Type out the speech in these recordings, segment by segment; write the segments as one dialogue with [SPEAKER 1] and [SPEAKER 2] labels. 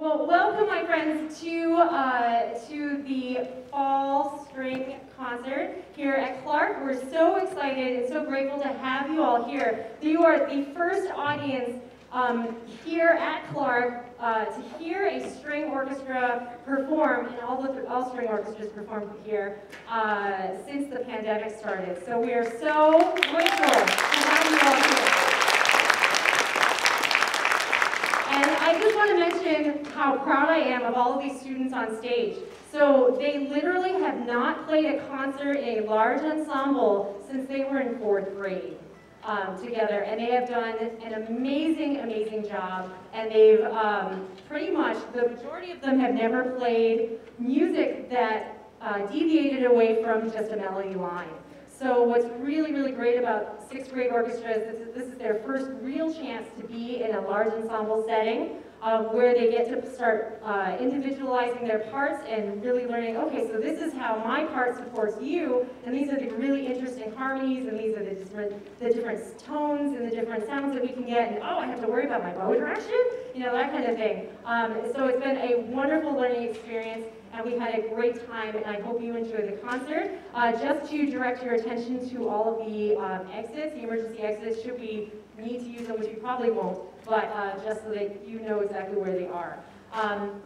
[SPEAKER 1] Well, welcome, my friends, to uh, to the fall string concert here at Clarke. We're so excited and so grateful to have you all here. You are the first audience um, here at Clarke uh, to hear a string orchestra perform, and all the all string orchestras perform here uh, since the pandemic started. So we are so grateful to have you all here. And I just want to mention how proud I am of all of these students on stage. So they literally have not played a concert in a large ensemble since they were in fourth grade um, together. And they have done an amazing, amazing job. And they've um, pretty much, the majority of them have never played music that uh, deviated away from just a melody line. So what's really, really great about sixth grade orchestras is this is their first real chance to be in a large ensemble setting where they get to start uh, individualizing their parts and really learning, okay, so this is how my part supports you, and these are the really interesting harmonies, and these are the different, the different tones and the different sounds that we can get, and oh, I have to worry about my bow direction, you know, that kind of thing. Um, so it's been a wonderful learning experience and we had a great time, and I hope you enjoy the concert. Uh, just to direct your attention to all of the um, exits, the emergency exits, should we need to use them, which you probably won't, but uh, just so that you know exactly where they are. Um,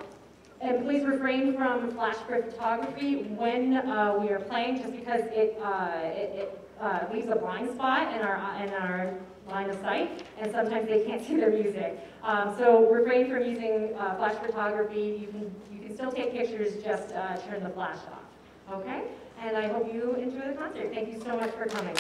[SPEAKER 1] and please refrain from flash photography when uh, we are playing, just because it, uh, it, it uh, leaves a blind spot in our, in our line of sight, and sometimes they can't see their music. Um, so refrain from using uh, flash photography. You can, you can still take pictures, just uh, turn the flash off. Okay? And I hope you enjoy the concert. Thank you so much for coming.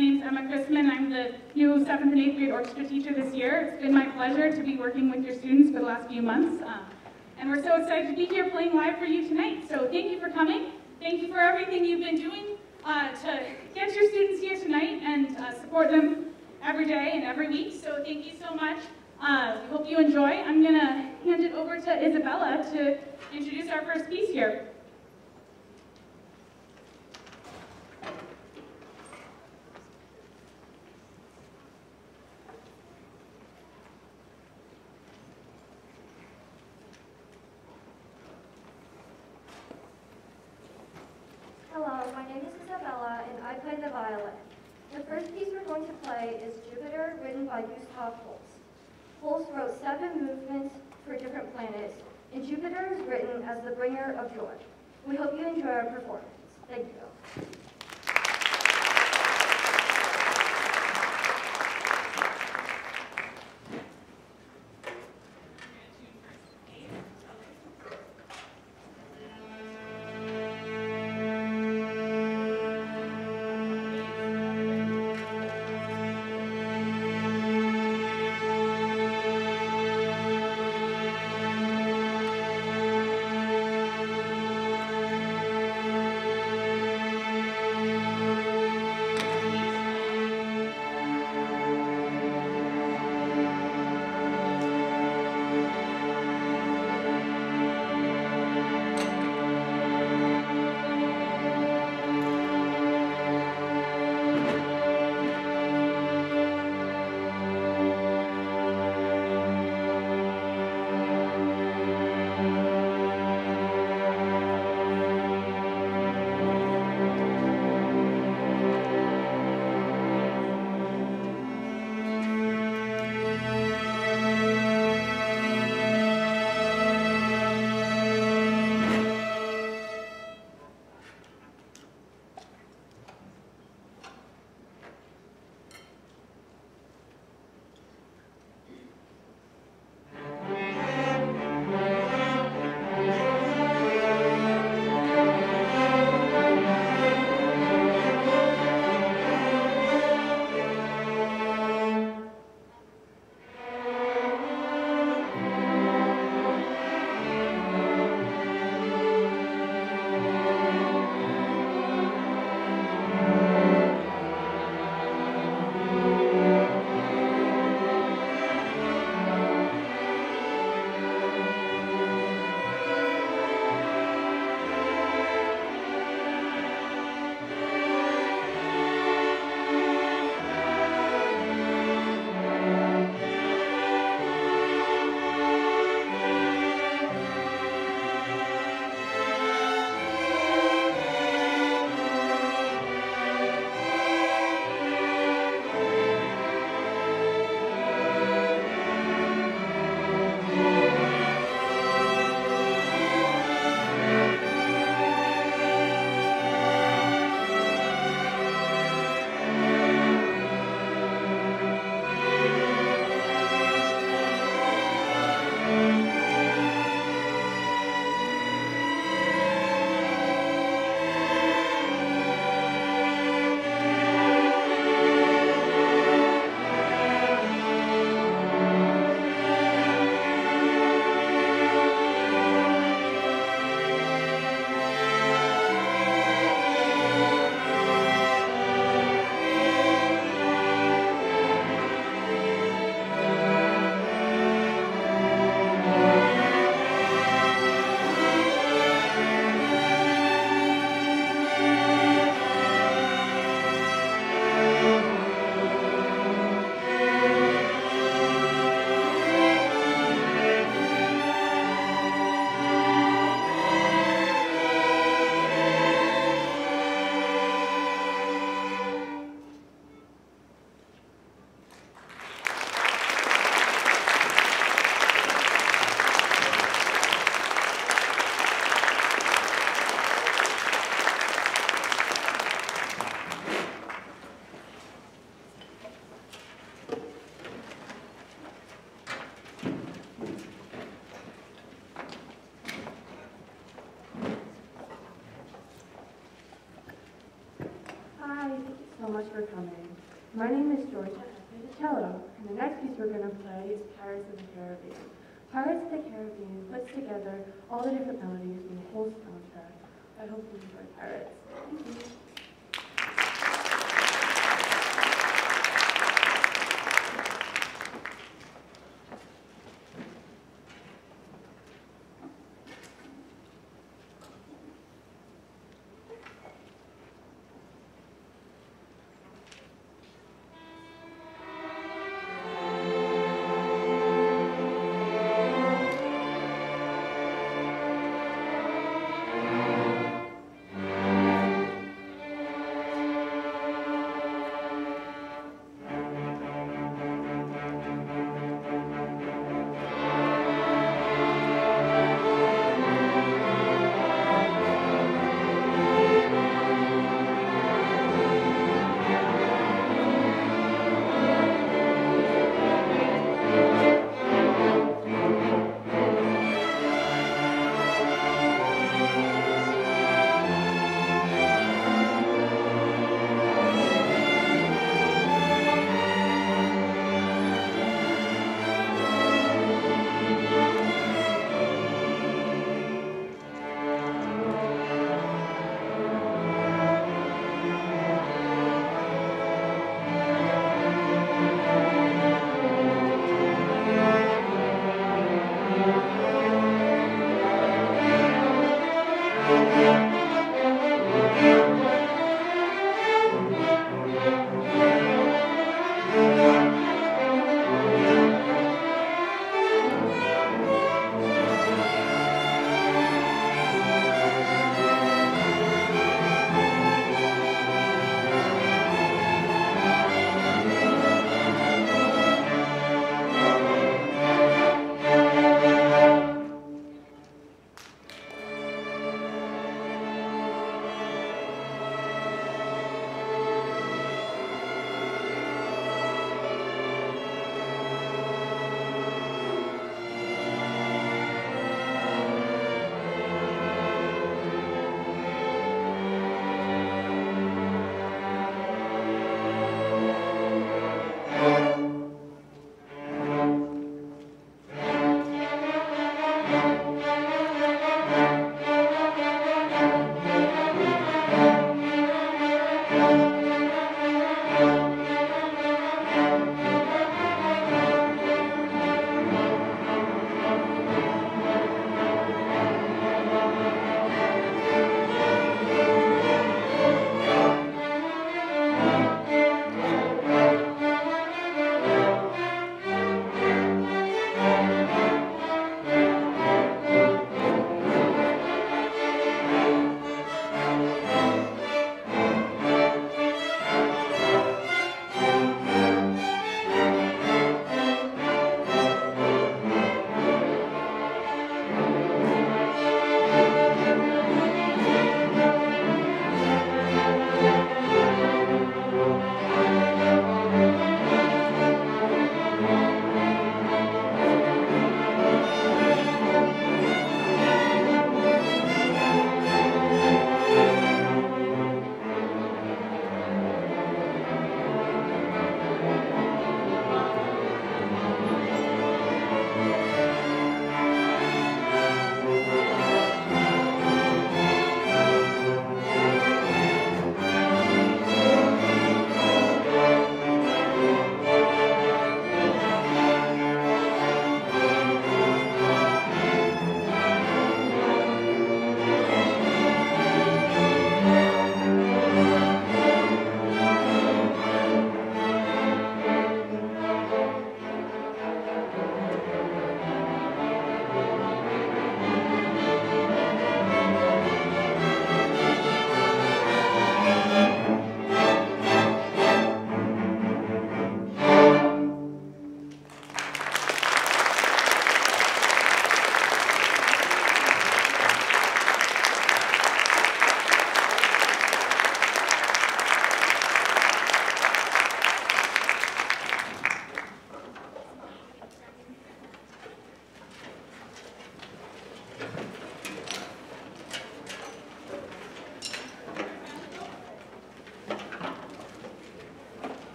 [SPEAKER 2] Name's Emma Chrisman. I'm the new 7th and 8th grade orchestra teacher this year. It's been my pleasure to be working with your students for the last few months. Uh, and we're so excited to be here playing live for you tonight. So thank you for coming. Thank you for everything you've been doing uh, to get your students here tonight and uh, support them every day and every week. So thank you so much. Uh, we hope you enjoy. I'm going to hand it over to Isabella to introduce our first piece here.
[SPEAKER 3] Hello, my name is Isabella and I play the violin. The first piece we're going to play is Jupiter, written by Gustav Holst. Holst wrote seven movements for different planets, and Jupiter is written as the bringer of joy. We hope you enjoy our performance. Thank you.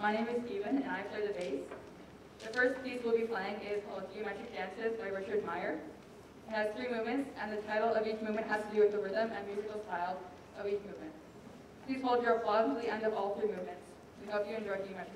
[SPEAKER 4] My name is
[SPEAKER 5] Steven, and I play the bass. The first piece we'll be playing is called Geometric Dances by Richard Meyer. It has three movements, and the title of each movement has to do with the rhythm and musical style of each movement. Please hold your applause until the end of all three movements. We hope you enjoy Geometric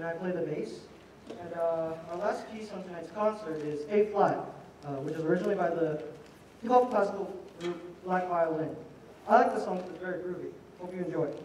[SPEAKER 6] and I play the bass. And uh, our last piece on tonight's concert is A Flat, uh, which was originally by the hip-hop classical group Black Violin. I like the song it's very groovy. Hope you enjoy it.